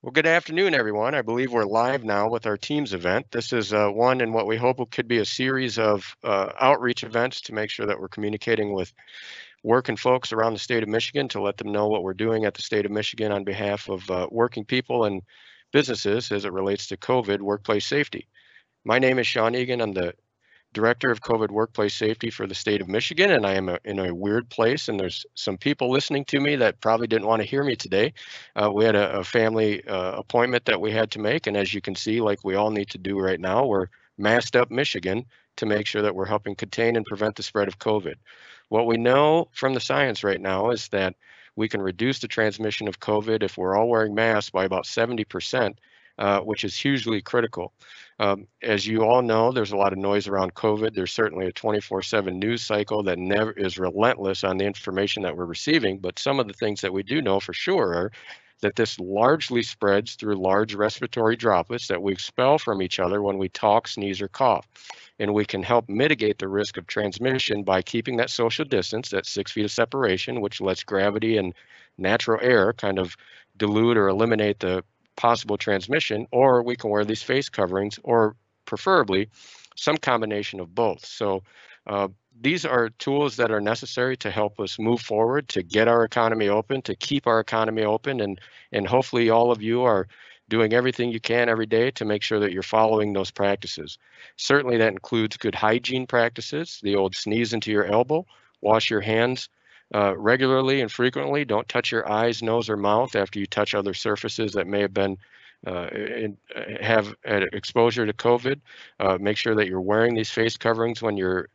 Well, good afternoon, everyone. I believe we're live now with our Teams event. This is uh, one in what we hope could be a series of uh, outreach events to make sure that we're communicating with working folks around the state of Michigan to let them know what we're doing at the state of Michigan on behalf of uh, working people and businesses as it relates to COVID workplace safety. My name is Sean Egan. I'm the Director of COVID Workplace Safety for the state of Michigan, and I am a, in a weird place. And there's some people listening to me that probably didn't want to hear me today. Uh, we had a, a family uh, appointment that we had to make, and as you can see, like we all need to do right now, we're masked up Michigan to make sure that we're helping contain and prevent the spread of COVID. What we know from the science right now is that we can reduce the transmission of COVID if we're all wearing masks by about 70%, uh, which is hugely critical. Um, as you all know, there's a lot of noise around COVID. There's certainly a 24/7 news cycle that never is relentless on the information that we're receiving. But some of the things that we do know for sure are that this largely spreads through large respiratory droplets that we expel from each other when we talk, sneeze, or cough. And we can help mitigate the risk of transmission by keeping that social distance, that six feet of separation, which lets gravity and natural air kind of dilute or eliminate the possible transmission, or we can wear these face coverings, or preferably some combination of both. So uh, these are tools that are necessary to help us move forward, to get our economy open, to keep our economy open, and and hopefully all of you are doing everything you can every day to make sure that you're following those practices. Certainly that includes good hygiene practices, the old sneeze into your elbow, wash your hands uh, regularly and frequently. Don't touch your eyes, nose, or mouth after you touch other surfaces that may have been uh, in, uh, have exposure to COVID. Uh, make sure that you're wearing these face coverings when you're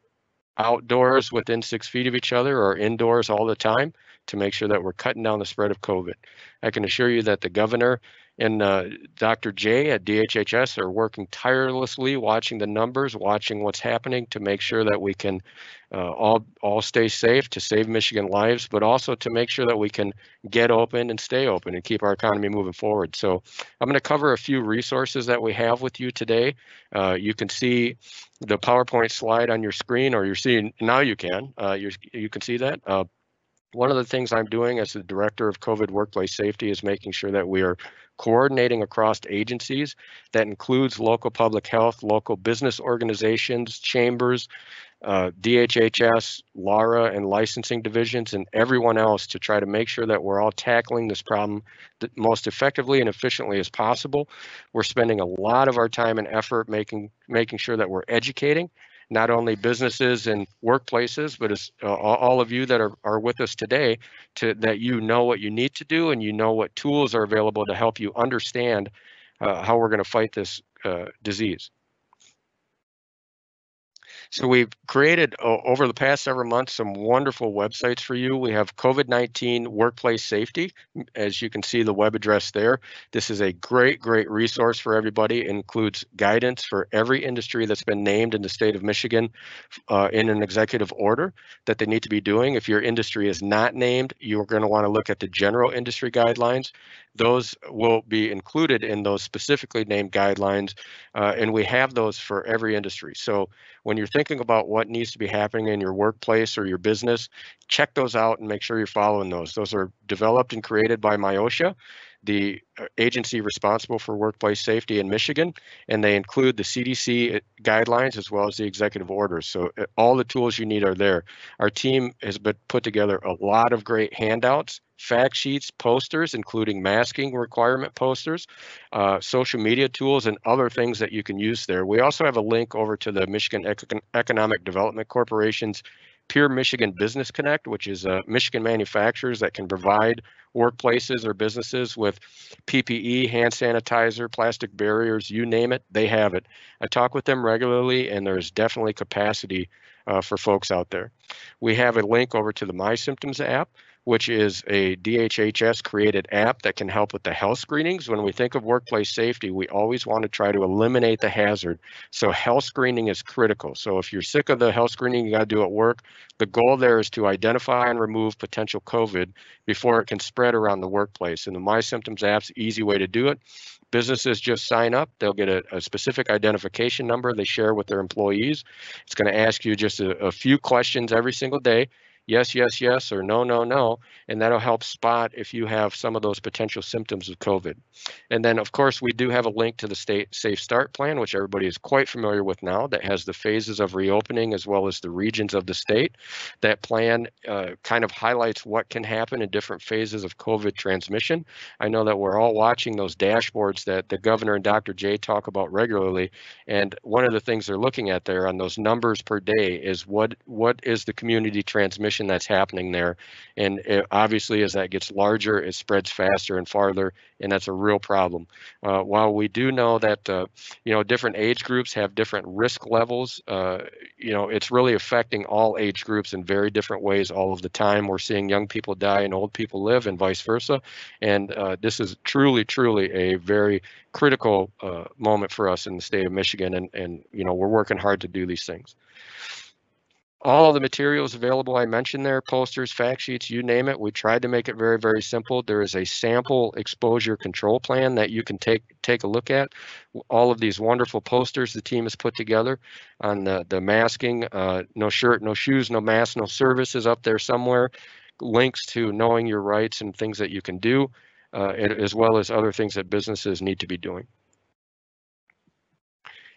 outdoors within six feet of each other or indoors all the time to make sure that we're cutting down the spread of COVID. I can assure you that the governor and uh, Dr. J at DHHS are working tirelessly, watching the numbers, watching what's happening to make sure that we can uh, all all stay safe to save Michigan lives, but also to make sure that we can get open and stay open and keep our economy moving forward. So I'm going to cover a few resources that we have with you today. Uh, you can see the PowerPoint slide on your screen, or you're seeing now. You can uh, you you can see that. One of the things I'm doing as the director of COVID workplace safety is making sure that we are coordinating across agencies. That includes local public health, local business organizations, chambers, uh, DHHS, LARA, and licensing divisions, and everyone else to try to make sure that we're all tackling this problem most effectively and efficiently as possible. We're spending a lot of our time and effort making making sure that we're educating not only businesses and workplaces, but as uh, all of you that are, are with us today, to that you know what you need to do and you know what tools are available to help you understand uh, how we're going to fight this uh, disease. So we've created uh, over the past several months some wonderful websites for you. We have COVID-19 workplace safety. As you can see the web address there. This is a great, great resource for everybody. It includes guidance for every industry that's been named in the state of Michigan uh, in an executive order that they need to be doing. If your industry is not named, you're going to want to look at the general industry guidelines those will be included in those specifically named guidelines, uh, and we have those for every industry. So when you're thinking about what needs to be happening in your workplace or your business, check those out and make sure you're following those. Those are developed and created by MIOSHA, the uh, agency responsible for workplace safety in Michigan, and they include the CDC uh, guidelines as well as the executive orders. So uh, all the tools you need are there. Our team has been put together a lot of great handouts, fact sheets, posters, including masking requirement posters, uh, social media tools, and other things that you can use there. We also have a link over to the Michigan Economic Development Corporation's Pure Michigan Business Connect, which is uh, Michigan manufacturers that can provide workplaces or businesses with PPE, hand sanitizer, plastic barriers, you name it, they have it. I talk with them regularly, and there's definitely capacity uh, for folks out there. We have a link over to the My Symptoms app, which is a DHHS created app that can help with the health screenings. When we think of workplace safety, we always want to try to eliminate the hazard. So health screening is critical. So if you're sick of the health screening you got to do at work, the goal there is to identify and remove potential COVID before it can spread around the workplace. And the My Symptoms app's easy way to do it. Businesses just sign up. They'll get a, a specific identification number they share with their employees. It's going to ask you just a, a few questions every single day yes, yes, yes, or no, no, no, and that'll help spot if you have some of those potential symptoms of COVID. And then, of course, we do have a link to the state Safe Start plan, which everybody is quite familiar with now, that has the phases of reopening as well as the regions of the state. That plan uh, kind of highlights what can happen in different phases of COVID transmission. I know that we're all watching those dashboards that the governor and Dr. J talk about regularly, and one of the things they're looking at there on those numbers per day is what what is the community transmission that's happening there, and it, obviously as that gets larger, it spreads faster and farther, and that's a real problem. Uh, while we do know that uh, you know different age groups have different risk levels, uh, you know it's really affecting all age groups in very different ways all of the time. We're seeing young people die and old people live, and vice versa, and uh, this is truly, truly a very critical uh, moment for us in the state of Michigan, and and you know we're working hard to do these things all of the materials available I mentioned there, posters, fact sheets, you name it. We tried to make it very, very simple. There is a sample exposure control plan that you can take take a look at. All of these wonderful posters the team has put together on the, the masking, uh, no shirt, no shoes, no mask, no services up there somewhere. Links to knowing your rights and things that you can do, uh, as well as other things that businesses need to be doing.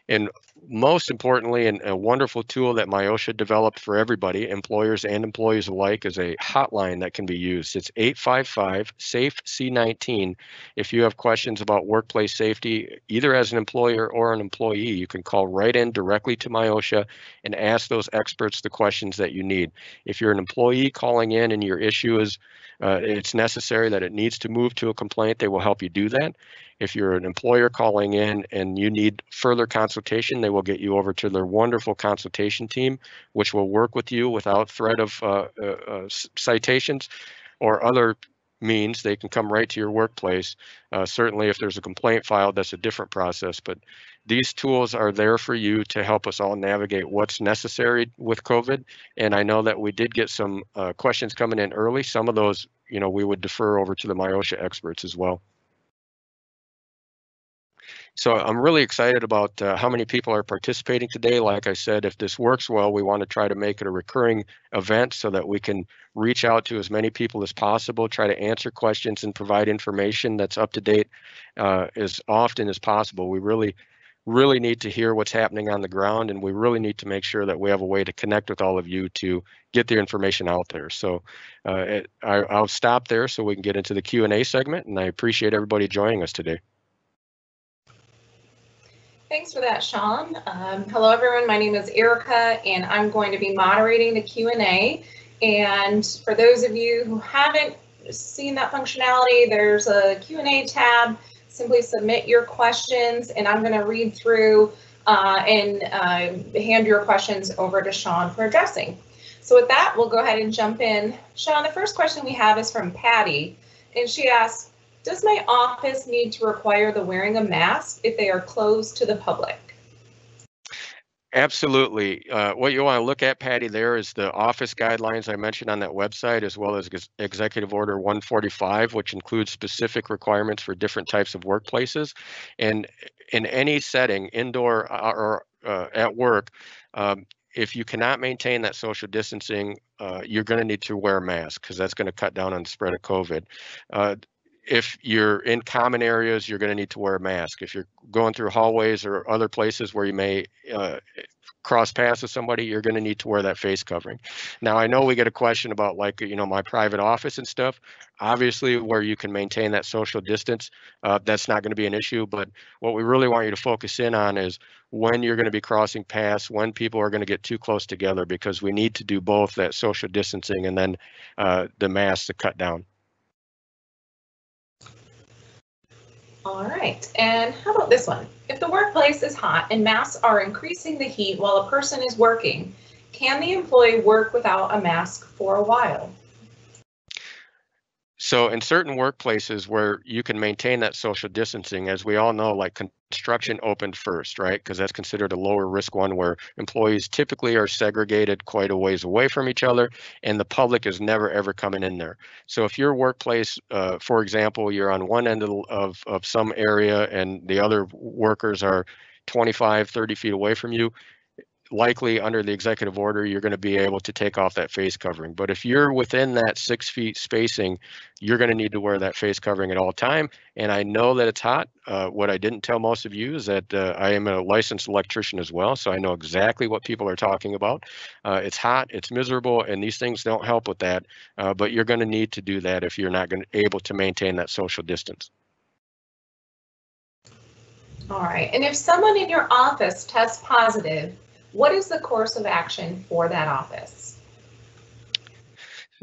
And most importantly, and a wonderful tool that MIOSHA developed for everybody, employers and employees alike, is a hotline that can be used. It's 855 SAFE C19. If you have questions about workplace safety, either as an employer or an employee, you can call right in directly to MIOSHA and ask those experts the questions that you need. If you're an employee calling in and your issue is uh, it's necessary that it needs to move to a complaint, they will help you do that. If you're an employer calling in and you need further consultation, they will get you over to their wonderful consultation team, which will work with you without threat of uh, uh, uh citations or other means they can come right to your workplace. Uh, certainly, if there's a complaint filed, that's a different process. But these tools are there for you to help us all navigate what's necessary with COVID. And I know that we did get some uh, questions coming in early. Some of those, you know, we would defer over to the MIOSHA experts as well. So I'm really excited about uh, how many people are participating today. Like I said, if this works well, we want to try to make it a recurring event so that we can reach out to as many people as possible, try to answer questions and provide information that's up to date uh, as often as possible. We really, really need to hear what's happening on the ground and we really need to make sure that we have a way to connect with all of you to get the information out there. So uh, it, I, I'll stop there so we can get into the Q&A segment and I appreciate everybody joining us today. Thanks for that, Sean. Um, hello, everyone. My name is Erica, and I'm going to be moderating the Q&A. And for those of you who haven't seen that functionality, there's a Q&A tab. Simply submit your questions, and I'm going to read through uh, and uh, hand your questions over to Sean for addressing. So with that, we'll go ahead and jump in. Sean, the first question we have is from Patty, and she asks, does my office need to require the wearing a mask if they are closed to the public? Absolutely. Uh, what you want to look at, Patty, there is the office guidelines I mentioned on that website, as well as Executive Order 145, which includes specific requirements for different types of workplaces. And in any setting, indoor or uh, at work, um, if you cannot maintain that social distancing, uh, you're going to need to wear a mask because that's going to cut down on the spread of COVID. If you're in common areas, you're going to need to wear a mask. If you're going through hallways or other places where you may uh, cross paths with somebody, you're going to need to wear that face covering. Now, I know we get a question about like, you know, my private office and stuff. Obviously, where you can maintain that social distance, uh, that's not going to be an issue. But what we really want you to focus in on is when you're going to be crossing paths, when people are going to get too close together, because we need to do both that social distancing and then uh, the mask to cut down. All right, and how about this one? If the workplace is hot and masks are increasing the heat while a person is working, can the employee work without a mask for a while? So in certain workplaces where you can maintain that social distancing, as we all know, like construction opened first, right? Because that's considered a lower risk one where employees typically are segregated quite a ways away from each other and the public is never ever coming in there. So if your workplace, uh, for example, you're on one end of, of, of some area and the other workers are 25, 30 feet away from you, likely under the executive order, you're going to be able to take off that face covering. But if you're within that six feet spacing, you're going to need to wear that face covering at all time. And I know that it's hot. Uh, what I didn't tell most of you is that uh, I am a licensed electrician as well, so I know exactly what people are talking about. Uh, it's hot, it's miserable, and these things don't help with that. Uh, but you're going to need to do that if you're not going to able to maintain that social distance. All right, and if someone in your office tests positive, what is the course of action for that office?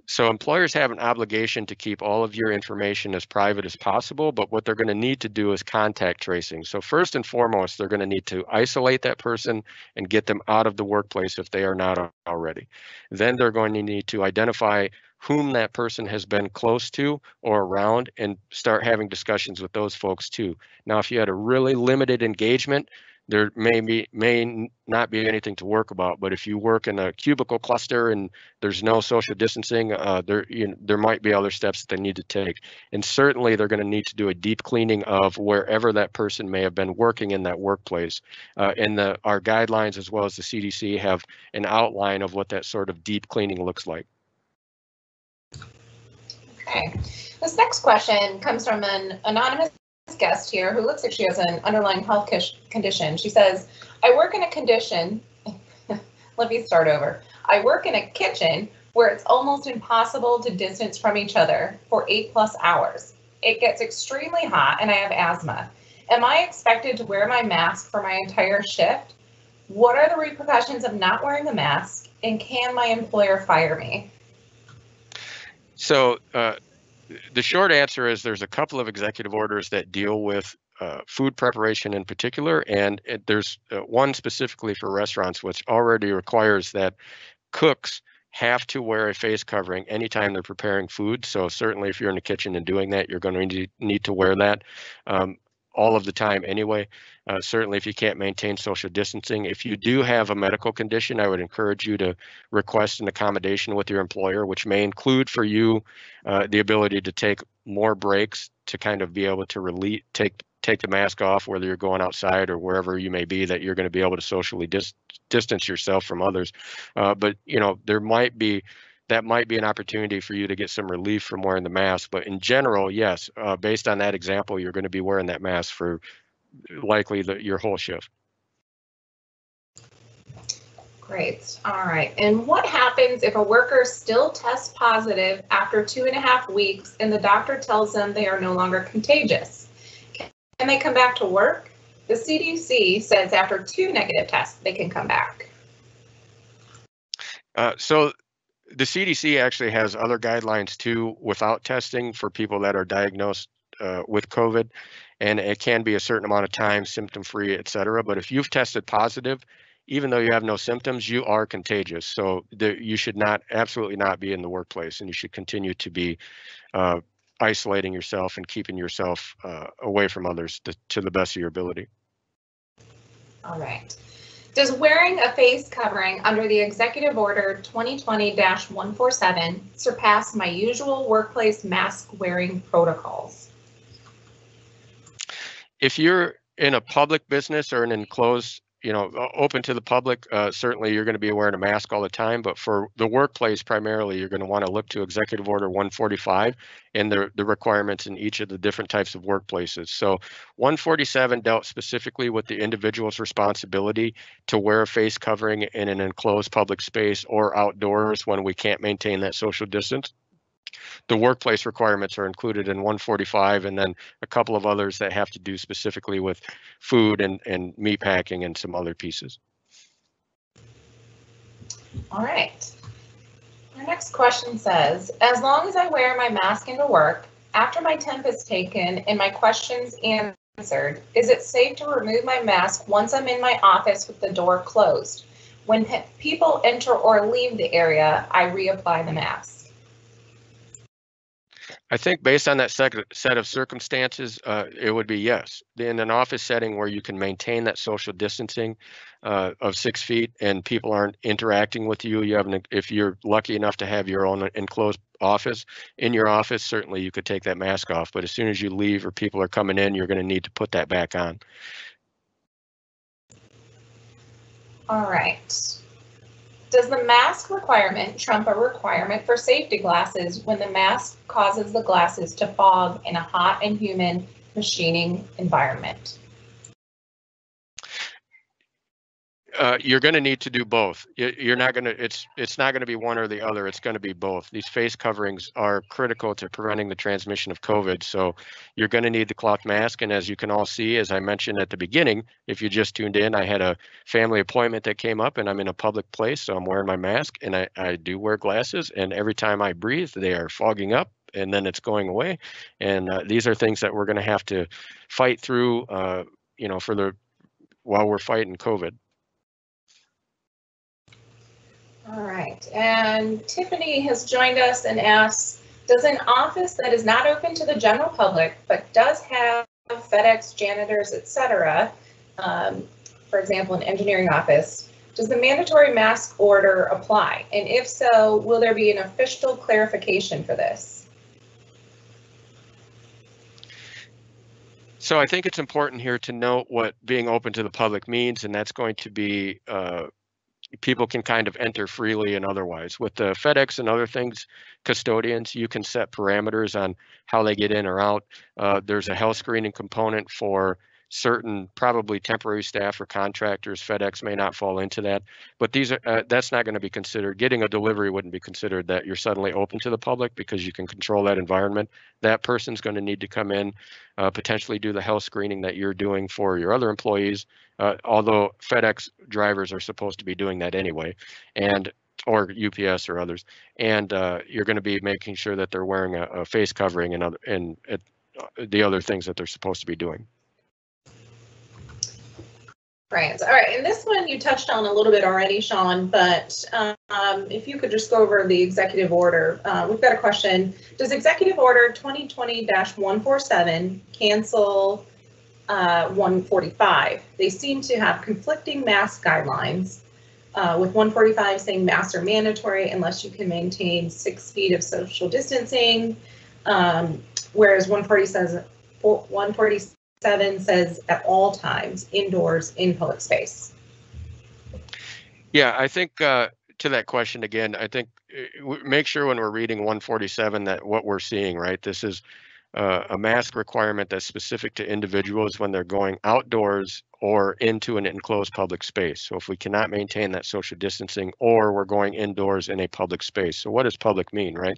So employers have an obligation to keep all of your information as private as possible, but what they're going to need to do is contact tracing. So first and foremost, they're going to need to isolate that person and get them out of the workplace if they are not already. Then they're going to need to identify whom that person has been close to or around and start having discussions with those folks too. Now, if you had a really limited engagement, there may be may not be anything to work about but if you work in a cubicle cluster and there's no social distancing uh, there you know, there might be other steps that they need to take. And certainly they're going to need to do a deep cleaning of wherever that person may have been working in that workplace. Uh, and the our guidelines as well as the cdc have an outline of what that sort of deep cleaning looks like. Okay. This next question comes from an anonymous guest here who looks like she has an underlying health condition. She says, I work in a condition, let me start over. I work in a kitchen where it's almost impossible to distance from each other for eight plus hours. It gets extremely hot and I have asthma. Am I expected to wear my mask for my entire shift? What are the repercussions of not wearing a mask and can my employer fire me? So uh, the short answer is there's a couple of executive orders that deal with uh, food preparation in particular, and it, there's uh, one specifically for restaurants, which already requires that cooks have to wear a face covering anytime they're preparing food. So certainly, if you're in the kitchen and doing that, you're going to need to wear that. Um, all of the time anyway. Uh, certainly, if you can't maintain social distancing, if you do have a medical condition, I would encourage you to request an accommodation with your employer, which may include for you uh, the ability to take more breaks to kind of be able to take take the mask off, whether you're going outside or wherever you may be, that you're going to be able to socially dis- distance yourself from others. Uh, but you know, there might be that might be an opportunity for you to get some relief from wearing the mask. But in general, yes, uh, based on that example, you're going to be wearing that mask for likely the, your whole shift. Great. All right. And what happens if a worker still tests positive after two and a half weeks and the doctor tells them they are no longer contagious? Can they come back to work? The CDC says after two negative tests, they can come back. Uh, so the CDC actually has other guidelines too without testing for people that are diagnosed uh, with COVID, and it can be a certain amount of time, symptom free, et cetera. But if you've tested positive, even though you have no symptoms, you are contagious. So the, you should not, absolutely not be in the workplace, and you should continue to be uh, isolating yourself and keeping yourself uh, away from others to, to the best of your ability. All right. Does wearing a face covering under the Executive Order 2020-147 surpass my usual workplace mask wearing protocols? If you're in a public business or an enclosed you know, open to the public, uh, certainly you're going to be wearing a mask all the time. But for the workplace, primarily, you're going to want to look to Executive Order 145 and the, the requirements in each of the different types of workplaces. So 147 dealt specifically with the individual's responsibility to wear a face covering in an enclosed public space or outdoors when we can't maintain that social distance the workplace requirements are included in 145 and then a couple of others that have to do specifically with food and, and meat packing and some other pieces. All right. Our next question says, as long as I wear my mask into work, after my temp is taken and my questions answered, is it safe to remove my mask once I'm in my office with the door closed? When people enter or leave the area, I reapply the mask. I think based on that set of circumstances, uh, it would be yes. In an office setting where you can maintain that social distancing uh, of six feet and people aren't interacting with you, you have an, if you're lucky enough to have your own enclosed office, in your office, certainly you could take that mask off. But as soon as you leave or people are coming in, you're going to need to put that back on. All right. Does the mask requirement trump a requirement for safety glasses when the mask causes the glasses to fog in a hot and humid machining environment? Uh, you're going to need to do both. You- You're not going to, it's, it's not going to be one or the other. It's going to be both. These face coverings are critical to preventing the transmission of COVID. So you're going to need the cloth mask. And as you can all see, as I mentioned at the beginning, if you just tuned in, I had a family appointment that came up and I'm in a public place. So I'm wearing my mask and I, I do wear glasses. And every time I breathe, they are fogging up and then it's going away. And uh, these are things that we're going to have to fight through, uh, you know, for the, while we're fighting COVID. All right, and Tiffany has joined us and asks, does an office that is not open to the general public but does have FedEx janitors, et cetera, um, for example, an engineering office, does the mandatory mask order apply? And if so, will there be an official clarification for this? So I think it's important here to note what being open to the public means, and that's going to be uh, people can kind of enter freely and otherwise. With the FedEx and other things, custodians, you can set parameters on how they get in or out. Uh, there's a health screening component for certain probably temporary staff or contractors. FedEx may not fall into that, but these are uh, that's not going to be considered. Getting a delivery wouldn't be considered that you're suddenly open to the public because you can control that environment. That person's going to need to come in, uh, potentially do the health screening that you're doing for your other employees. Uh, although FedEx drivers are supposed to be doing that anyway, and or UPS or others, and uh, you're going to be making sure that they're wearing a, a face covering and other and uh, the other things that they're supposed to be doing. All right. And this one you touched on a little bit already, Sean, but um, if you could just go over the executive order. Uh, we've got a question. Does Executive Order 2020-147 cancel uh, 145? They seem to have conflicting mask guidelines, uh, with 145 saying masks are mandatory unless you can maintain six feet of social distancing, um, whereas 140 says 147 seven says at all times indoors in public space. Yeah, I think uh, to that question again, I think uh, make sure when we're reading 147 that what we're seeing, right? This is uh, a mask requirement that's specific to individuals when they're going outdoors or into an enclosed public space. So if we cannot maintain that social distancing or we're going indoors in a public space. So what does public mean, right?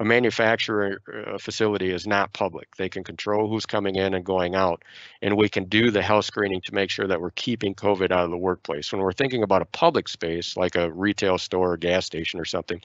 A manufacturer uh, facility is not public. They can control who's coming in and going out. And we can do the health screening to make sure that we're keeping COVID out of the workplace. When we're thinking about a public space like a retail store or gas station or something,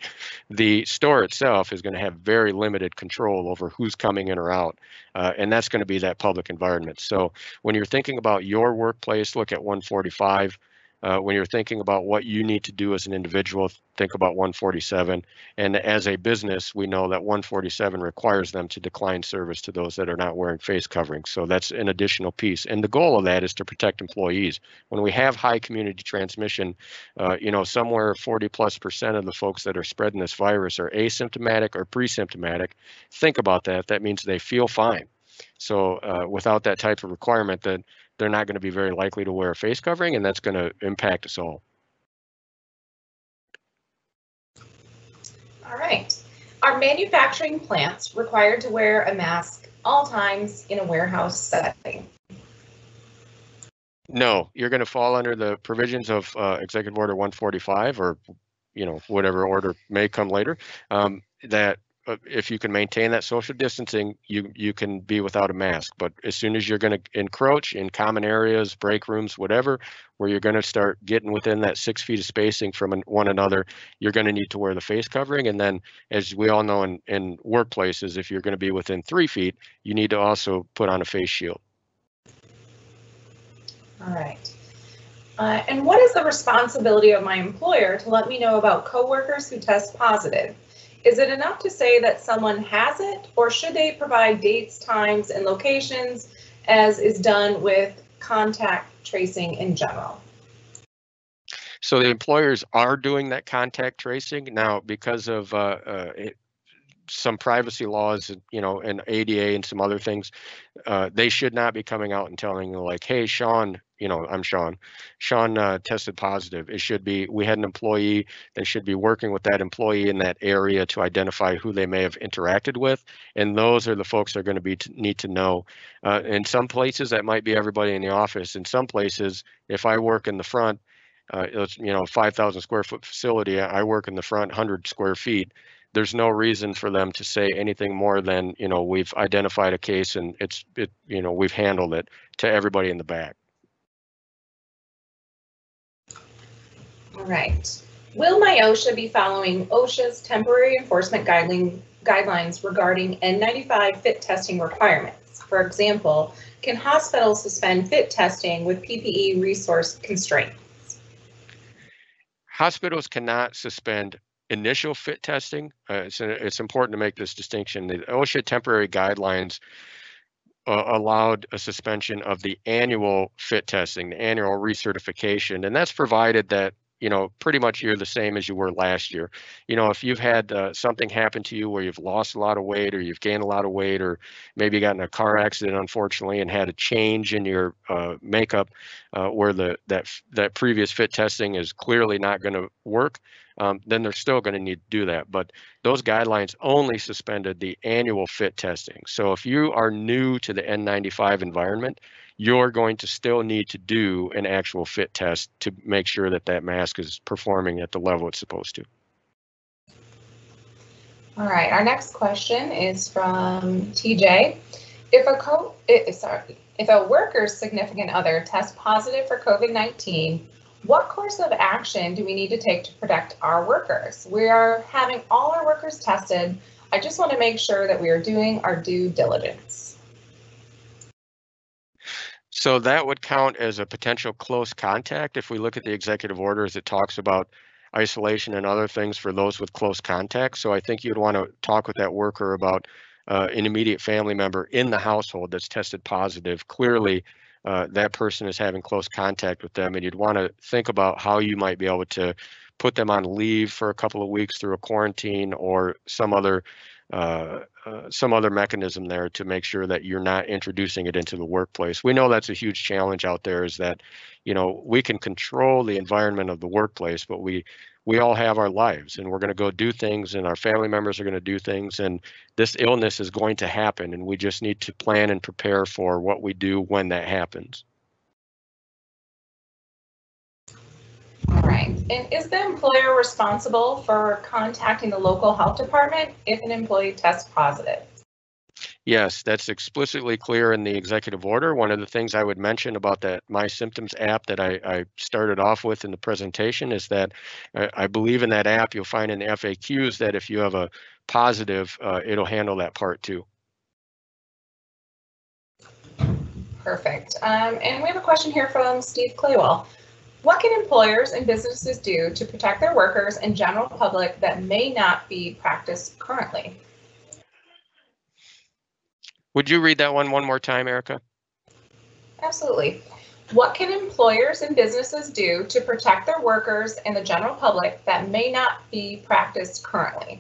the store itself is going to have very limited control over who's coming in or out. Uh, and that's going to be that public environment. So when you're thinking about your workplace, look at 145. Uh, when you're thinking about what you need to do as an individual, think about 147. And as a business, we know that 147 requires them to decline service to those that are not wearing face coverings. So that's an additional piece. And the goal of that is to protect employees. When we have high community transmission, uh, you know, somewhere 40 plus percent of the folks that are spreading this virus are asymptomatic or pre-symptomatic. Think about that. That means they feel fine. So uh, without that type of requirement, then they're not going to be very likely to wear a face covering, and that's going to impact us all. All right. Are manufacturing plants required to wear a mask all times in a warehouse setting? No, you're going to fall under the provisions of uh, Executive Order 145 or, you know, whatever order may come later, um, that if you can maintain that social distancing, you you can be without a mask. But as soon as you're going to encroach in common areas, break rooms, whatever, where you're going to start getting within that six feet of spacing from one another, you're going to need to wear the face covering. And then, as we all know in, in workplaces, if you're going to be within three feet, you need to also put on a face shield. All right. Uh, and what is the responsibility of my employer to let me know about coworkers who test positive? Is it enough to say that someone has it, or should they provide dates, times, and locations as is done with contact tracing in general? So the employers are doing that contact tracing now because of uh, uh, it, some privacy laws, you know, and ADA and some other things. Uh, they should not be coming out and telling you like, "Hey, Sean, you know, I'm Sean. Sean uh, tested positive. It should be, we had an employee that should be working with that employee in that area to identify who they may have interacted with. And those are the folks that are going to be need to know. Uh, in some places, that might be everybody in the office. In some places, if I work in the front, uh, it's, you know, 5,000 square foot facility, I work in the front 100 square feet there's no reason for them to say anything more than you know we've identified a case and it's it you know we've handled it to everybody in the back All right. Will MIOSHA be following OSHA's temporary enforcement guideline, guidelines regarding N95 fit testing requirements? For example, can hospitals suspend fit testing with PPE resource constraints? Hospitals cannot suspend initial fit testing. Uh, it's, it's important to make this distinction. The OSHA temporary guidelines uh, allowed a suspension of the annual fit testing, the annual recertification, and that's provided that you know, pretty much you're the same as you were last year. You know, if you've had uh, something happen to you where you've lost a lot of weight or you've gained a lot of weight or maybe you got in a car accident unfortunately and had a change in your uh, makeup uh, where the that that previous fit testing is clearly not going to work, um, then they're still going to need to do that. But those guidelines only suspended the annual fit testing. So if you are new to the N95 environment, you're going to still need to do an actual fit test to make sure that that mask is performing at the level it's supposed to. All right, our next question is from TJ. If a co sorry, if a worker's significant other tests positive for COVID-19, what course of action do we need to take to protect our workers? We are having all our workers tested. I just want to make sure that we are doing our due diligence. So that would count as a potential close contact. If we look at the executive orders, it talks about isolation and other things for those with close contact. So I think you'd want to talk with that worker about uh, an immediate family member in the household that's tested positive. Clearly, uh, that person is having close contact with them, and you'd want to think about how you might be able to put them on leave for a couple of weeks through a quarantine or some other uh, uh, some other mechanism there to make sure that you're not introducing it into the workplace. We know that's a huge challenge out there is that, you know, we can control the environment of the workplace, but we we all have our lives and we're going to go do things and our family members are going to do things and this illness is going to happen and we just need to plan and prepare for what we do when that happens. Right. And is the employer responsible for contacting the local health department if an employee tests positive? Yes, that's explicitly clear in the executive order. One of the things I would mention about that My Symptoms app that I, I started off with in the presentation is that I, I, believe in that app, you'll find in the FAQs that if you have a positive, uh, it'll handle that part too. Perfect. Um, and we have a question here from Steve Claywell. What can employers and businesses do to protect their workers and general public that may not be practiced currently? Would you read that one one more time, Erica? Absolutely. What can employers and businesses do to protect their workers and the general public that may not be practiced currently?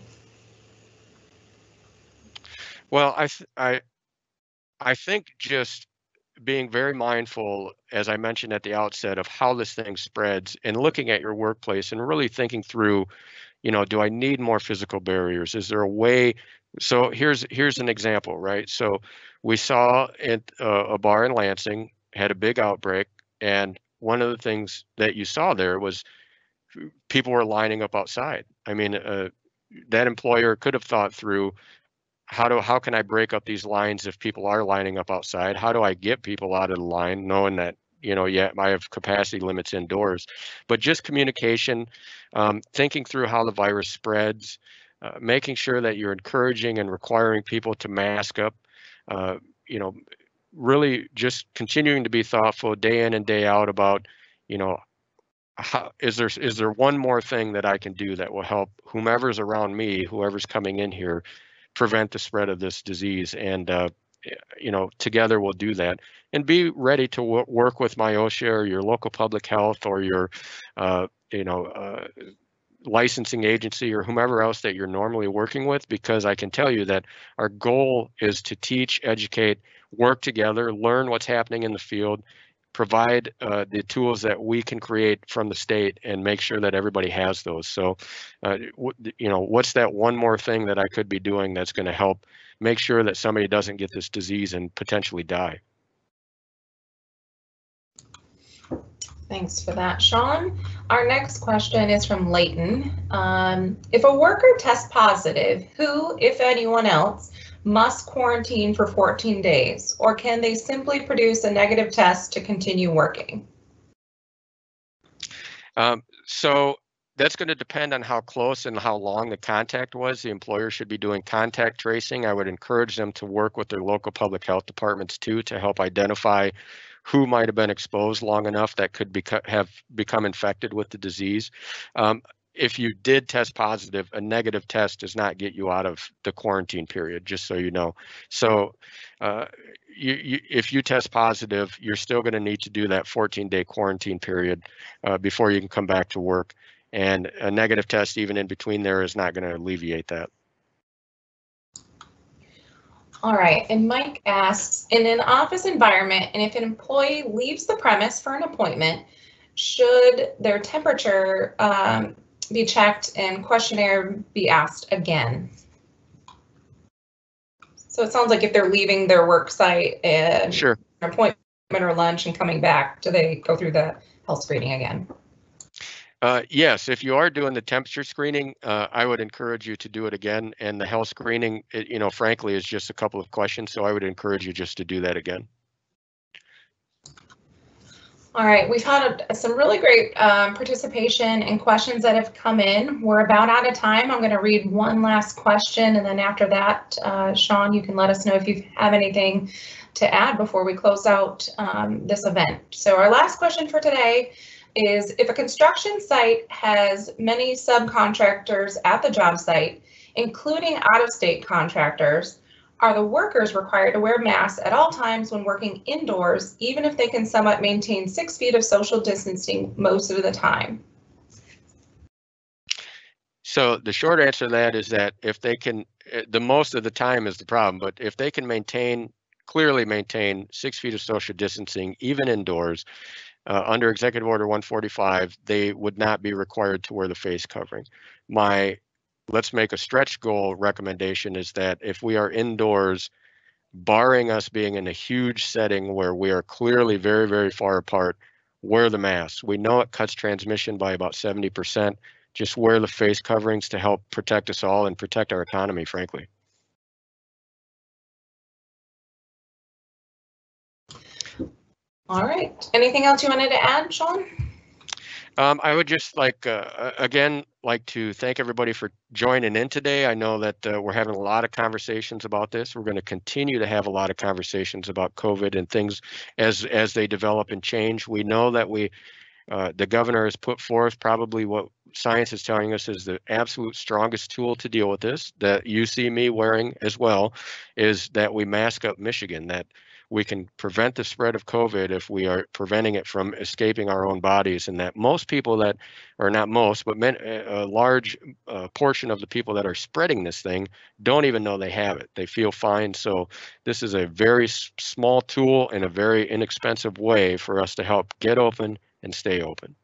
Well, I I I think just being very mindful, as I mentioned at the outset, of how this thing spreads and looking at your workplace and really thinking through, you know, do I need more physical barriers? Is there a way? So here's here's an example, right? So we saw at uh, a bar in Lansing had a big outbreak, and one of the things that you saw there was people were lining up outside. I mean, uh, that employer could have thought through how do how can I break up these lines if people are lining up outside? How do I get people out of the line, knowing that you know, yeah, I have capacity limits indoors, but just communication, um, thinking through how the virus spreads, uh, making sure that you're encouraging and requiring people to mask up, uh, you know, really just continuing to be thoughtful day in and day out about, you know, how, is there is there one more thing that I can do that will help whomever's around me, whoever's coming in here, prevent the spread of this disease. And, uh, you know, together we'll do that. And be ready to work with MIOSHA or your local public health or your, uh, you know, uh, licensing agency or whomever else that you're normally working with, because I can tell you that our goal is to teach, educate, work together, learn what's happening in the field, provide uh, the tools that we can create from the state and make sure that everybody has those. So, uh, you know, what's that one more thing that I could be doing that's going to help make sure that somebody doesn't get this disease and potentially die? Thanks for that, Sean. Our next question is from Leighton. Um, if a worker tests positive, who, if anyone else, must quarantine for 14 days, or can they simply produce a negative test to continue working? Um, so that's going to depend on how close and how long the contact was. The employer should be doing contact tracing. I would encourage them to work with their local public health departments too to help identify who might have been exposed long enough that could beco- have become infected with the disease. Um, if you did test positive, a negative test does not get you out of the quarantine period, just so you know. So uh, you, you, if you test positive, you're still going to need to do that 14 day quarantine period uh, before you can come back to work. And a negative test, even in between there, is not going to alleviate that. All right, and Mike asks, in an office environment, and if an employee leaves the premise for an appointment, should their temperature um, be checked and questionnaire be asked again? So it sounds like if they're leaving their work site and Sure. an appointment or lunch and coming back, do they go through the health screening again? Uh, yes, if you are doing the temperature screening, uh, I would encourage you to do it again. And the health screening, it, you know, frankly, is just a couple of questions. So I would encourage you just to do that again. All right, we've had a, some really great um, participation and questions that have come in. We're about out of time. I'm going to read one last question, and then after that, uh, Sean, you can let us know if you have anything to add before we close out um, this event. So our last question for today is if a construction site has many subcontractors at the job site, including out-of-state contractors, are the workers required to wear masks at all times when working indoors, even if they can somewhat maintain six feet of social distancing most of the time? So the short answer to that is that if they can, eh, the most of the time is the problem, but if they can maintain, clearly maintain six feet of social distancing, even indoors, uh, under Executive Order 145, they would not be required to wear the face covering. My let's make a stretch goal recommendation is that if we are indoors, barring us being in a huge setting where we are clearly very, very far apart, wear the mask. We know it cuts transmission by about 70%. Just wear the face coverings to help protect us all and protect our economy, frankly. All right. Anything else you wanted to add, Sean? Um, I would just like, uh, again, like to thank everybody for joining in today. I know that uh, we're having a lot of conversations about this. We're going to continue to have a lot of conversations about COVID and things as as they develop and change. We know that we, uh, the governor has put forth probably what science is telling us is the absolute strongest tool to deal with this. That you see me wearing as well, is that we mask up Michigan. That we can prevent the spread of COVID if we are preventing it from escaping our own bodies. And that most people that, or not most, but men, a large uh, portion of the people that are spreading this thing don't even know they have it. They feel fine. So this is a very small tool and a very inexpensive way for us to help get open and stay open.